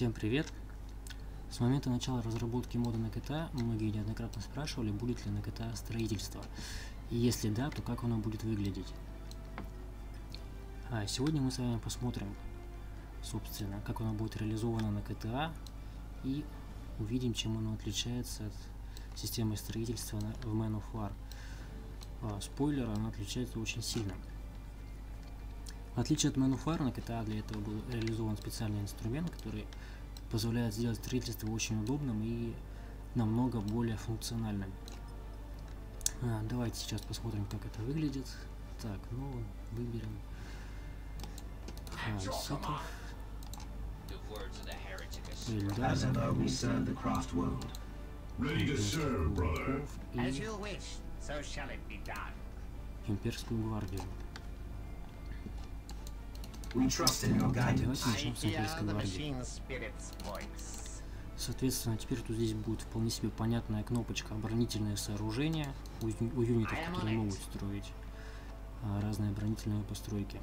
Всем привет! С момента начала разработки мода на КТА многие неоднократно спрашивали, будет ли на КТА строительство. И если да, то как оно будет выглядеть. А сегодня мы с вами посмотрим, собственно, как оно будет реализовано на КТА и увидим, чем оно отличается от системы строительства в Man of War. А, спойлер, оно отличается очень сильно. В отличие от Man of War, на КТА для этого был реализован специальный инструмент, который позволяет сделать строительство очень удобным и намного более функциональным. А, давайте сейчас посмотрим, как это выглядит. Так, ну, выберем Ханситов. Эльдар. Имперскую гвардию. Соответственно, теперь тут здесь будет вполне себе понятная кнопочка оборонительные сооружения у, у юнитов, которые могут строить а, разные оборонительные постройки.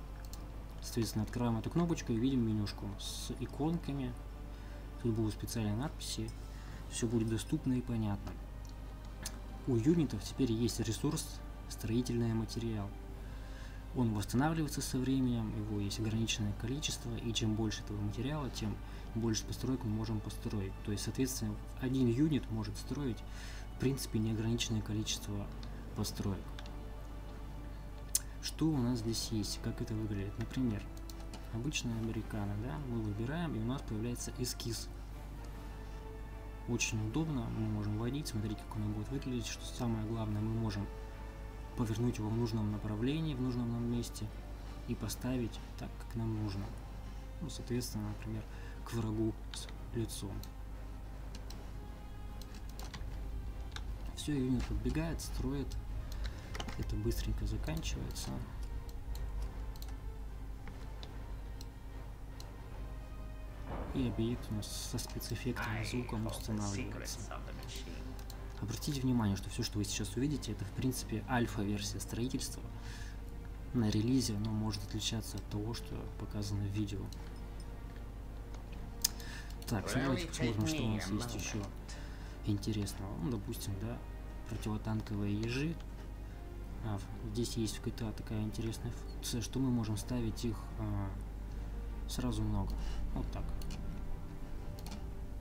Соответственно, открываем эту кнопочку и видим менюшку с иконками. Тут будут специальные надписи. Все будет доступно и понятно. У юнитов теперь есть ресурс строительный материал. Он восстанавливается со временем, его есть ограниченное количество, и чем больше этого материала, тем больше построек мы можем построить. То есть, соответственно, один юнит может строить, в принципе, неограниченное количество построек. Что у нас здесь есть, как это выглядит? Например, обычная американо, да, мы выбираем, и у нас появляется эскиз. Очень удобно, мы можем вводить, смотреть, как оно будет выглядеть. Что самое главное, мы можем повернуть его в нужном направлении, в нужном нам месте и поставить так, как нам нужно. Ну, соответственно, например, к врагу с лицом. Все, юнит подбегает, строит. Это быстренько заканчивается. И объект у нас со спецэффектом и I звуком устанавливается. Обратите внимание, что все, что вы сейчас увидите, это в принципе альфа-версия строительства. На релизе оно может отличаться от того, что показано в видео. Так, давайте посмотрим, что у нас есть еще интересного. Ну, допустим, да, противотанковые ежи. А, здесь есть в GTA такая интересная функция, что мы можем ставить их а, сразу много. Вот так.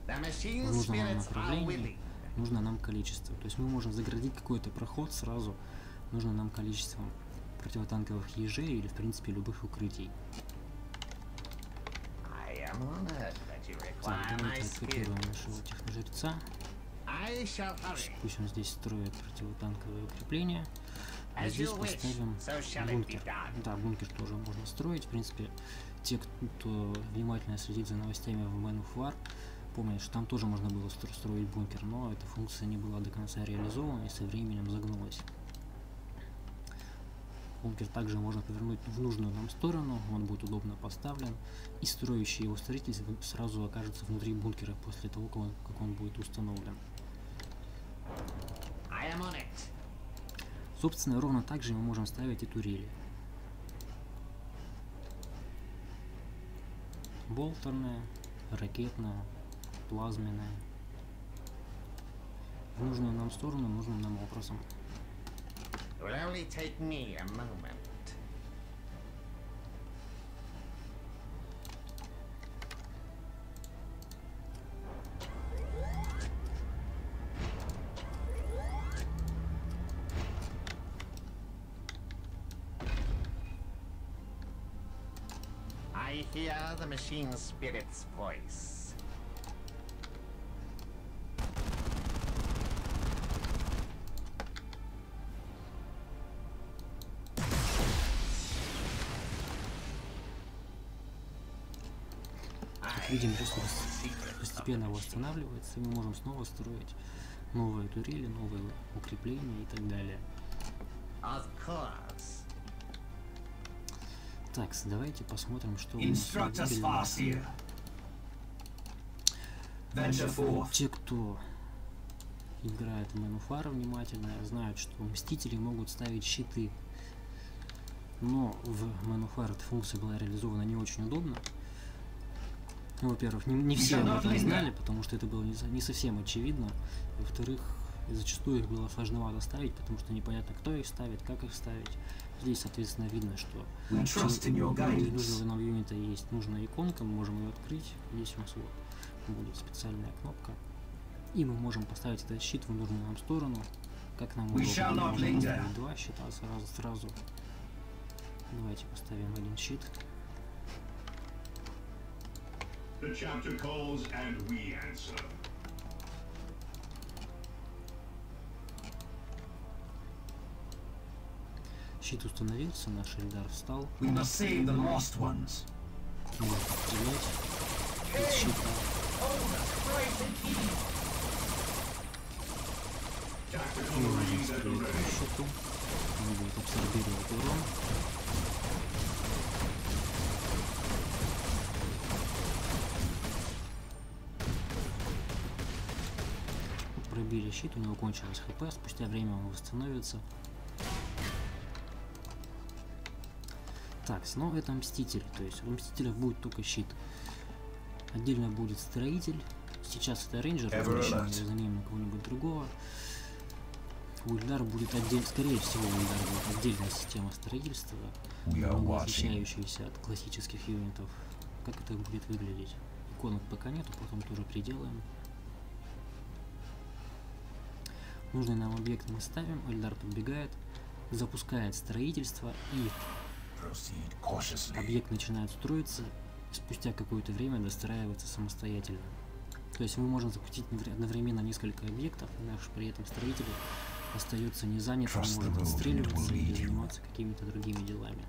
В нужном направлении. Нужно нам количество. То есть мы можем заградить какой-то проход сразу нужно нам количеством противотанковых ежей или в принципе любых укрытий. Так, давайте откопируем нашего техножреца. Пусть он здесь строит противотанковые укрепления. А здесь поставим бункер. Да, бункер тоже можно строить. В принципе, те, кто внимательно следит за новостями в Man of War, помнят, что там тоже можно было стро- строить бункер, но эта функция не была до конца реализована и со временем загнулась. Бункер также можно повернуть в нужную нам сторону, он будет удобно поставлен, и строящий его строитель сразу окажется внутри бункера после того, как он, как он будет установлен. I am on it. Собственно, ровно так же мы можем ставить и турели. Болтерная, ракетная, плазменная. В нужную нам сторону, нужным нам moment. I hear the machine spirit's voice. Как видим, ресурс постепенно восстанавливается, и мы можем снова строить новые турели, новые укрепления и так далее. Так, давайте посмотрим, что у нас. Те, кто играет в Мануфара внимательно, знают, что Мстители могут ставить щиты. Но в Мануфар эта функция была реализована не очень удобно. Ну, во-первых, не, не все об этом знали, потому что это было не, не совсем очевидно. Во-вторых, зачастую их было сложновато ставить, потому что непонятно, кто их ставит, как их ставить. Здесь, соответственно, видно, что для нужного нам юнита есть нужная иконка, мы можем ее открыть. Здесь у нас вот будет специальная кнопка. И мы можем поставить этот щит в нужную нам сторону. Как нам удобно. два щита сразу, сразу. Давайте поставим один щит. The chapter calls and we answer. Щит установился, наш Эльдар встал. We must save the lost ones. Можно стрелять из щита. Tactical Мы можем marines at the стрелять по ready. щиту. Он будет абсорбировать урон. Пробили щит, у него кончилось хп, спустя время он восстановится. Так, но это Мститель, то есть у Мстителя будет только щит. Отдельно будет Строитель. Сейчас это Рейнджер, заменим на кого-нибудь другого. У Ильдара будет отдельно, скорее всего, у Ильдара будет отдельная система строительства, отличающаяся от классических юнитов. Как это будет выглядеть? Иконок пока нету, потом тоже приделаем. Нужный нам объект мы ставим, Эльдар подбегает, запускает строительство и объект начинает строиться, и спустя какое-то время достраивается самостоятельно. То есть мы можем запустить одновре- одновременно несколько объектов, и наш при этом строитель остается не занят, он Trust the может отстреливаться или заниматься какими-то другими делами.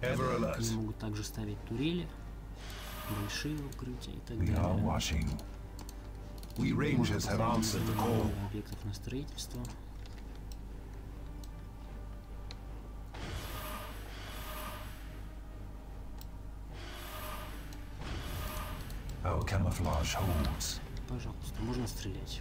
Соответственно, они могут также ставить турели, большие укрытия и так We are далее. watching. We Можно rangers have answered call. объектов на строительство. Our camouflage holds. Пожалуйста, можно стрелять.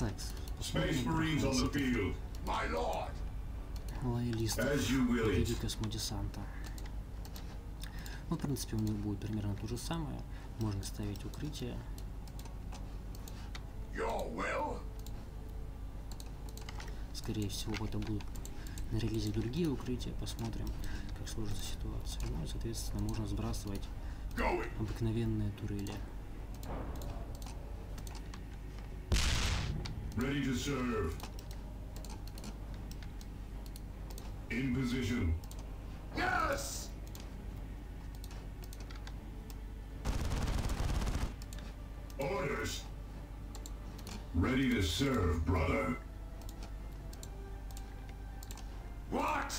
Так, Space Marines on the field. My lord. лоялист As you will в виде космодесанта. Ну, в принципе, у них будет примерно то же самое. Можно ставить укрытие. Скорее всего, это будут на релизе другие укрытия. Посмотрим, как сложится ситуация. Ну и, соответственно, можно сбрасывать обыкновенные турели. Ready to serve. In position. Yes! Orders. Ready to serve, brother. What?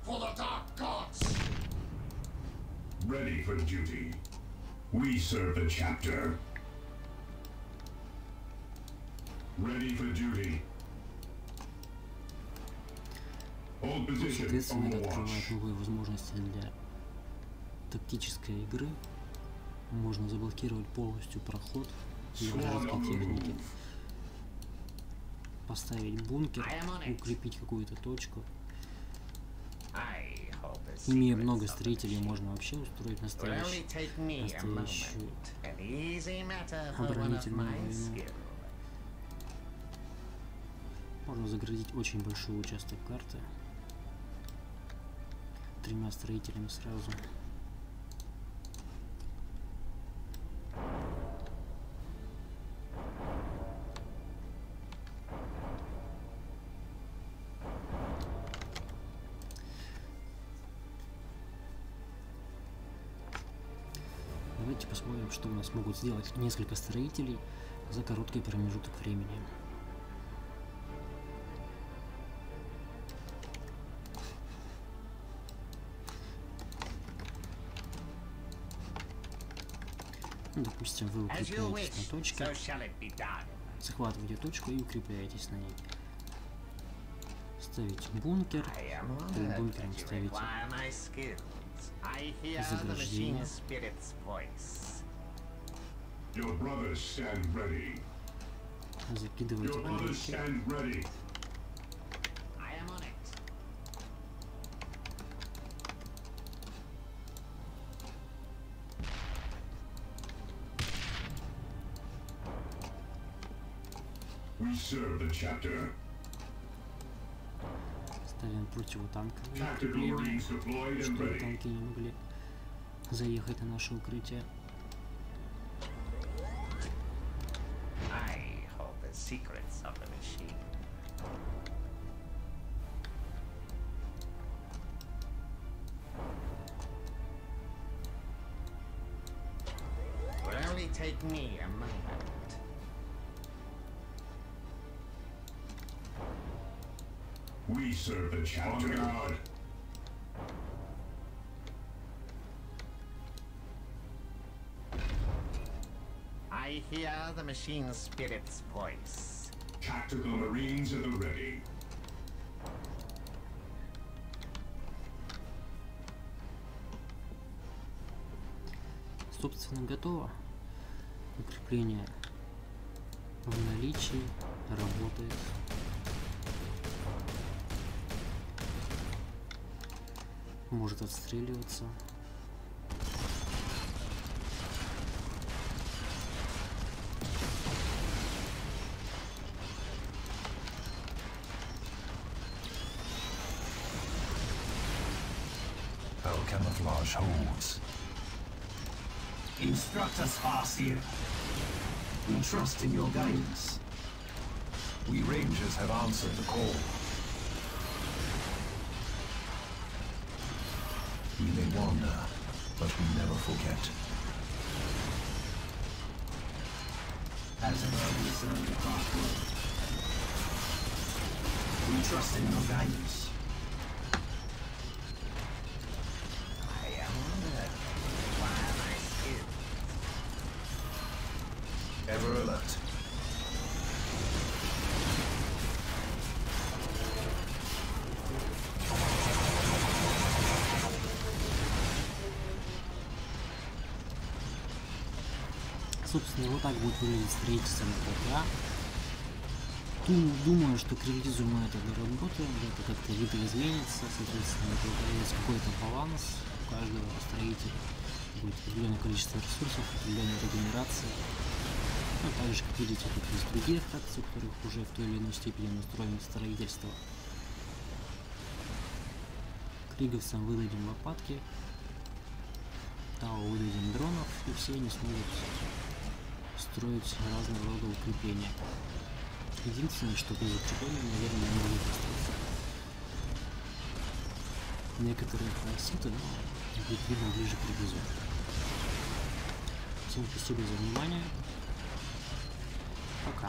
For the dark gods. Ready for duty. We serve the chapter. Ну, соответственно, это открывает новые возможности для тактической игры. Можно заблокировать полностью проход для вражеской техники. Поставить бункер, укрепить какую-то точку. Имея много строителей, можно вообще устроить настоящую of оборонительную войну. Можно заградить очень большой участок карты тремя строителями сразу. Давайте посмотрим, что у нас могут сделать несколько строителей за короткий промежуток времени. Ну, допустим, вы укрепляетесь на точке, захватываете точку и укрепляетесь на ней. Ставить бункер. Перед бункером ставите заграждение. machine spirit's serve the chapter. Ставим противотанковые укрепления, чтобы ready. танки не могли заехать на наше укрытие. I hold the We serve the chapter. On guard. I hear the machine spirit's voice. Tactical Marines at the ready. Собственно, готово. Укрепление в наличии работает. Может отстреливаться. Our camouflage holds. Instruct us, Farseer. We trust in your guidance. We Rangers have answered the call. We may wander, but we never forget. As ever, we serve the Dark We trust in your guidance. Так будет выглядеть строительство на Думаю, что к релизу мы это доработаем, это как-то видоизменится, соответственно, это появится какой-то баланс у каждого строителя. Будет определенное количество ресурсов, определенная регенерация. Ну, так же, как видите, тут есть другие фракции, у которых уже в той или иной степени настроено строительство. Криговцам выдадим лопатки, Тау выдадим дронов, и все они смогут строить разного рода укрепления. Единственное, что без укреплений, наверное, не могут построить. Некоторые но будет видно ближе к ревизу. Всем спасибо за внимание. Пока.